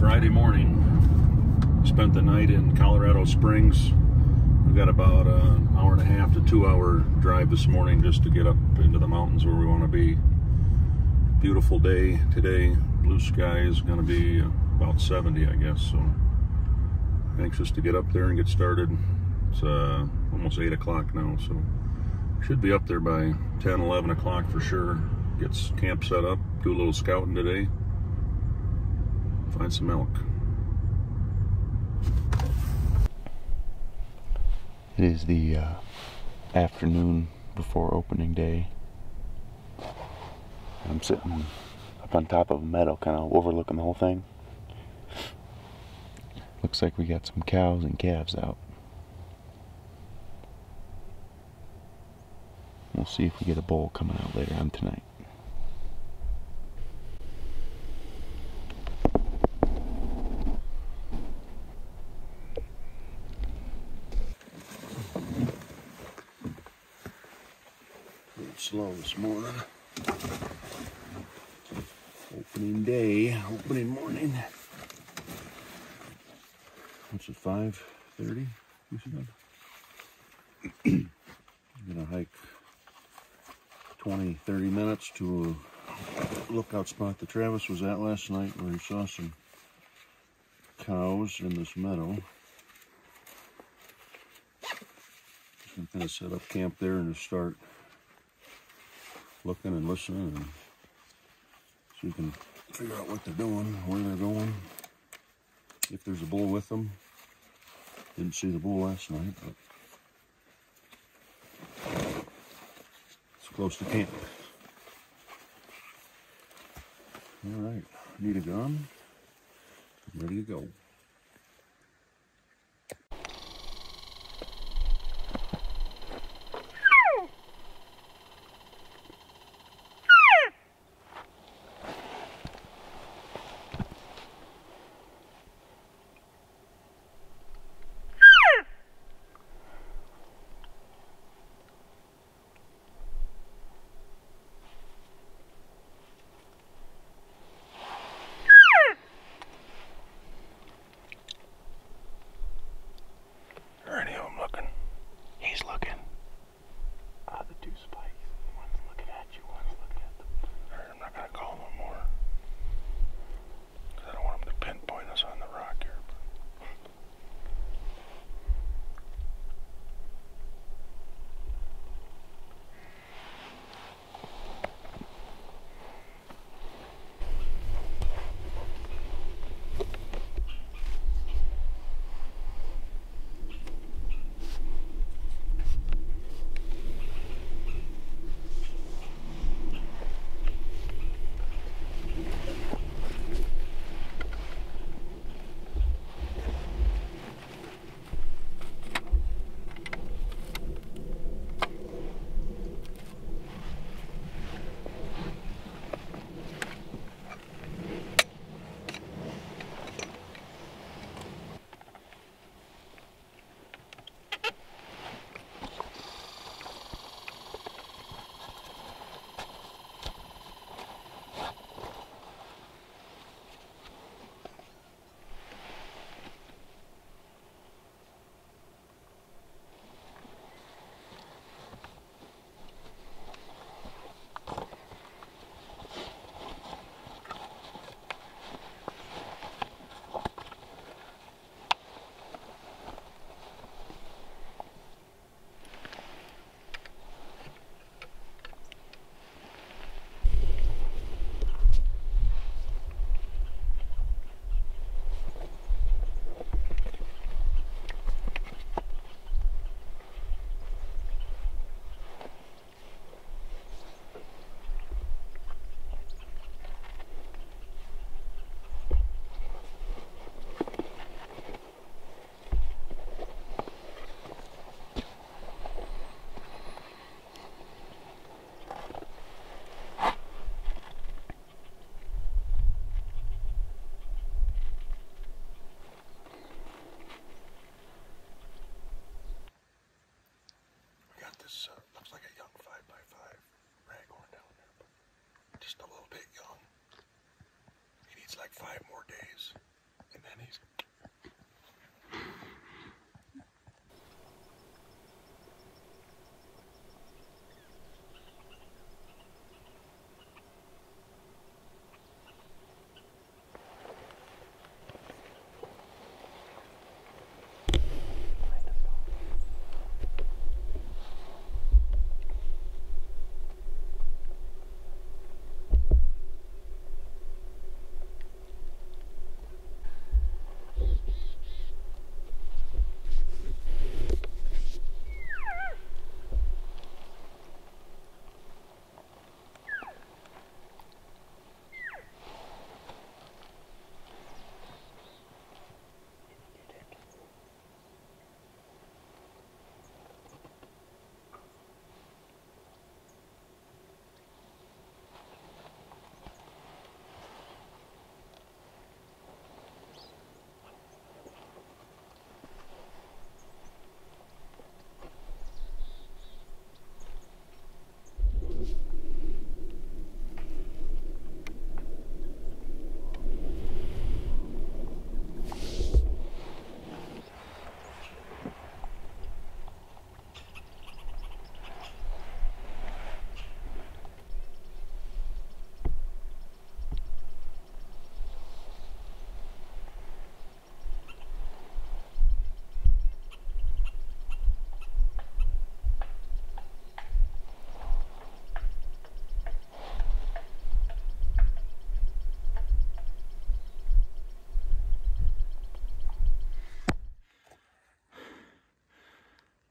Friday morning. Spent the night in Colorado Springs. We've got about an hour and a half to two hour drive this morning just to get up into the mountains where we want to be. Beautiful day today. Blue sky is going to be about 70, I guess. So anxious to get up there and get started. It's uh, almost 8 o'clock now, so should be up there by 10, 11 o'clock for sure. Gets camp set up, do a little scouting today, find some elk. It is the uh, afternoon before opening day. I'm sitting up on top of a meadow, kind of overlooking the whole thing. Looks like we got some cows and calves out. We'll see if we get a bull coming out later on tonight. Slow this morning. Opening day, opening morning. What's it, 5.30? You said? I'm gonna hike 20, 30 minutes to a lookout spot that Travis was at last night where he saw some cows in this meadow. Just gonna set up camp there and just start looking and listening and so you can figure out what they're doing, where they're going, if there's a bull with them. Didn't see the bull last night, but it's close to camp. All right, need a gun. I'm ready to go.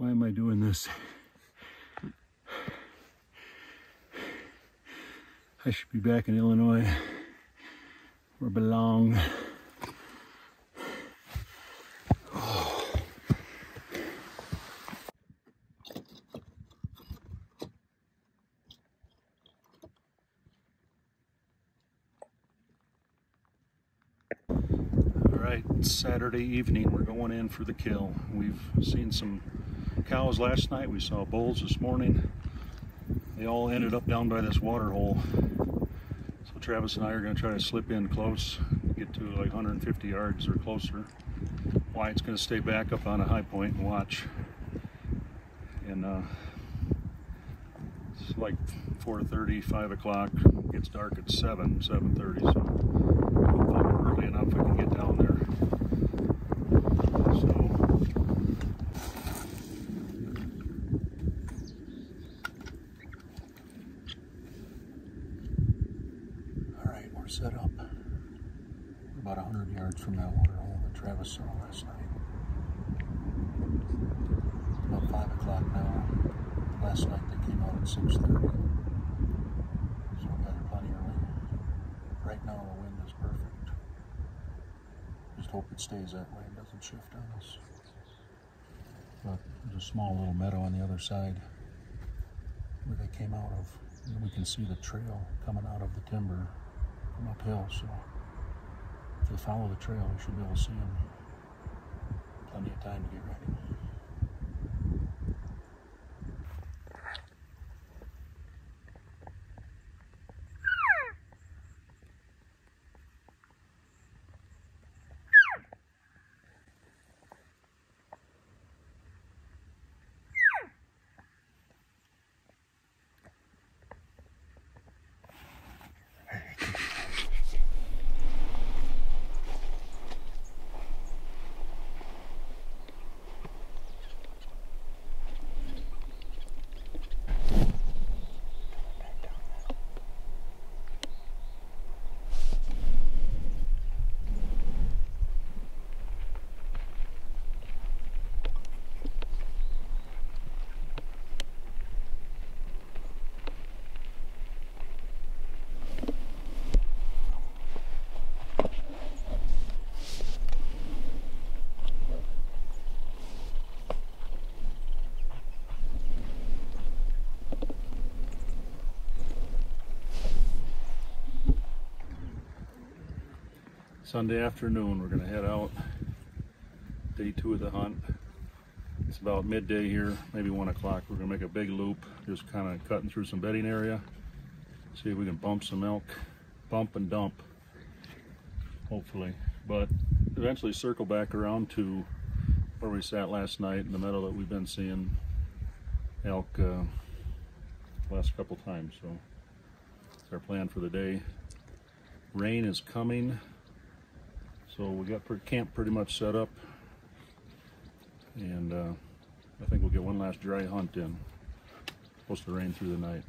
Why am I doing this? I should be back in Illinois where I belong. All right, Saturday evening. We're going in for the kill. We've seen some cows last night. We saw bulls this morning. They all ended up down by this water hole. So Travis and I are going to try to slip in close, get to like 150 yards or closer. Wyatt's going to stay back up on a high point and watch. And uh, it's like 4:30, 5 o'clock. It gets dark at 7, 7:30. So hopefully early enough we can get down there. So All right, we're set up. About 100 yards from that water hole that Travis saw last night. About 5 o'clock now. Last night they came out at 6.30. So we got plenty early. Right now the wind is perfect. Just hope it stays that way and doesn't shift on us. But there's a small little meadow on the other side where they came out of. And we can see the trail coming out of the timber from uphill. So if they follow the trail, we should be able to see them. Plenty of time to get ready. Sunday afternoon, we're gonna head out. Day two of the hunt. It's about midday here, maybe one o'clock. We're gonna make a big loop, just kind of cutting through some bedding area. See if we can bump some elk, bump and dump, hopefully. But eventually circle back around to where we sat last night in the meadow that we've been seeing elk uh, last couple times. So that's our plan for the day. Rain is coming, so we got camp pretty much set up, and uh, I think we'll get one last dry hunt in. Supposed to rain through the night.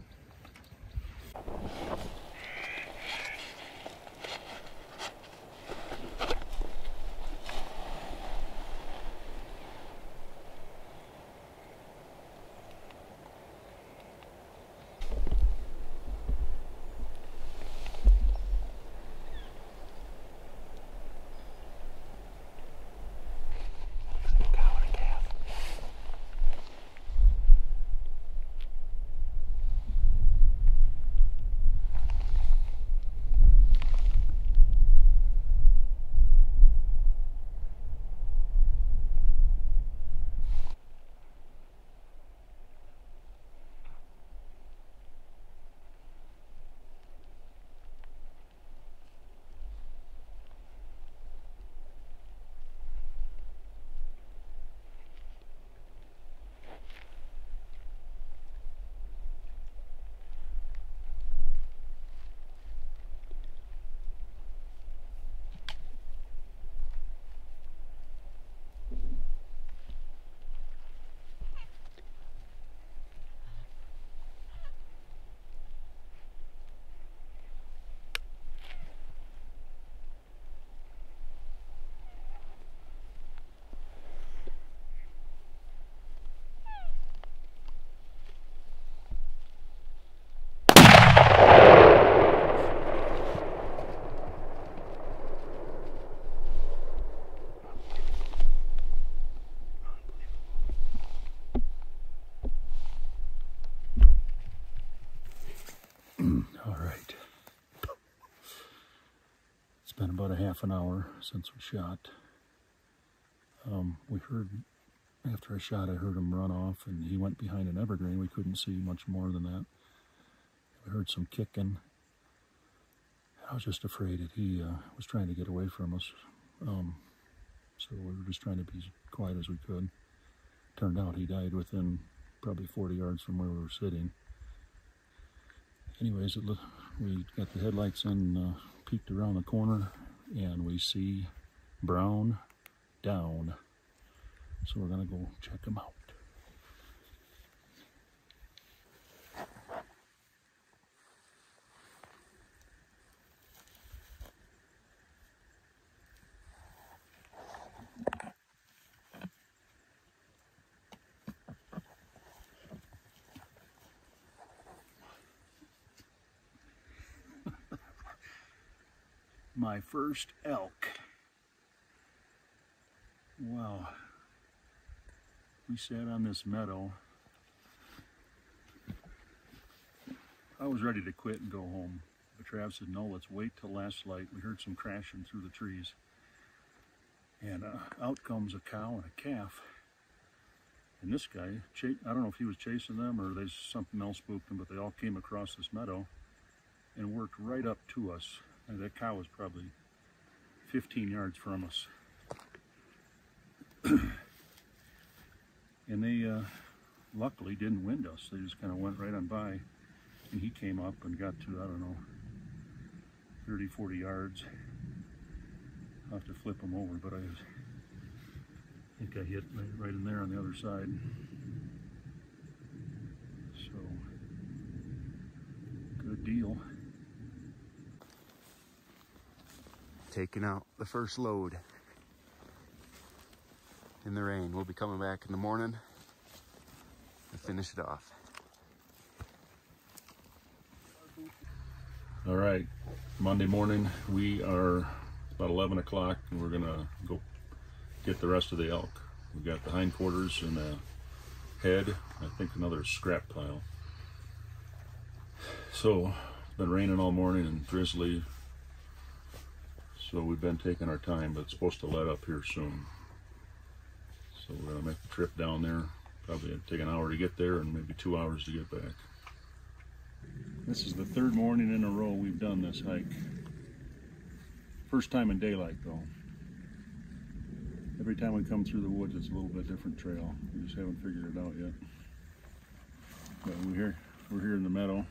About a half an hour since we shot. Um, we heard, after I shot, I heard him run off and he went behind an evergreen. We couldn't see much more than that. We heard some kicking. I was just afraid that he uh, was trying to get away from us. Um, so we were just trying to be as quiet as we could. Turned out he died within probably 40 yards from where we were sitting anyways, it, we got the headlights on, uh, peeked around the corner, and we see Brown down. So we're gonna go check them out. My first elk. Wow. We sat on this meadow. I was ready to quit and go home. But Trav said, no, let's wait till last light. We heard some crashing through the trees. And uh, out comes a cow and a calf. And this guy, I don't know if he was chasing them or they something else spooked them, but they all came across this meadow and worked right up to us. That cow was probably 15 yards from us. and they uh, luckily didn't wind us. They just kind of went right on by. And he came up and got to, I don't know, 30, 40 yards. I'll have to flip him over, but I, was, I think I hit right in there on the other side. So, good deal. Taking out the first load in the rain. We'll be coming back in the morning to finish it off. All right, Monday morning, we are about 11 o'clock and we're gonna go get the rest of the elk. We've got the hindquarters and the head, I think another scrap pile. So, been raining all morning and drizzly, so we've been taking our time, but it's supposed to let up here soon. So we're gonna make the trip down there, probably take an hour to get there and maybe two hours to get back. This is the third morning in a row we've done this hike. First time in daylight though. Every time we come through the woods, it's a little bit different trail. We just haven't figured it out yet. But we're here, we're here in the meadow.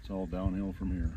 It's all downhill from here.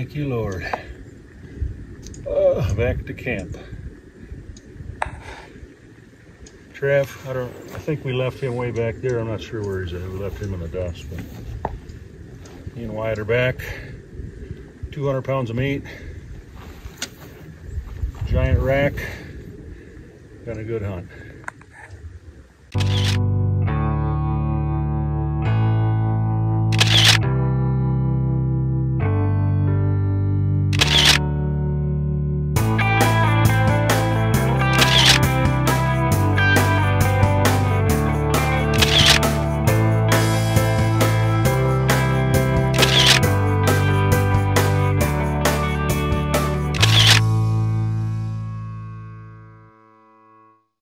Thank you, Lord. Uh, back to camp. Trev, I don't. I think we left him way back there. I'm not sure where he's at. We left him in the dust, but he and Wyatt are back. 200 pounds of meat. Giant rack. Been a good hunt.